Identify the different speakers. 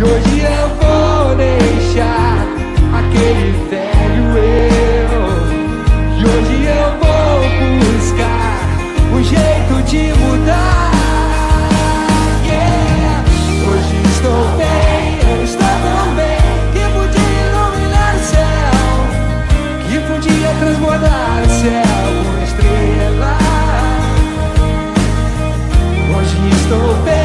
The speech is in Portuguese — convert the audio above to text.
Speaker 1: de hoje eu vou deixar aquele velho eu. De hoje eu vou buscar um jeito de mudar. Hoje estou bem, eu estou tão bem que podia iluminar o céu, que podia transbordar o céu com estrela. Hoje estou bem.